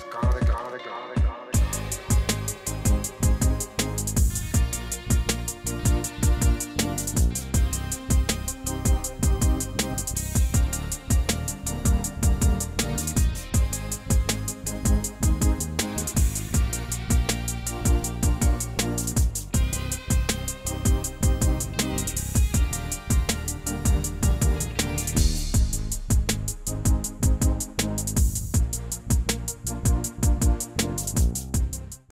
Scar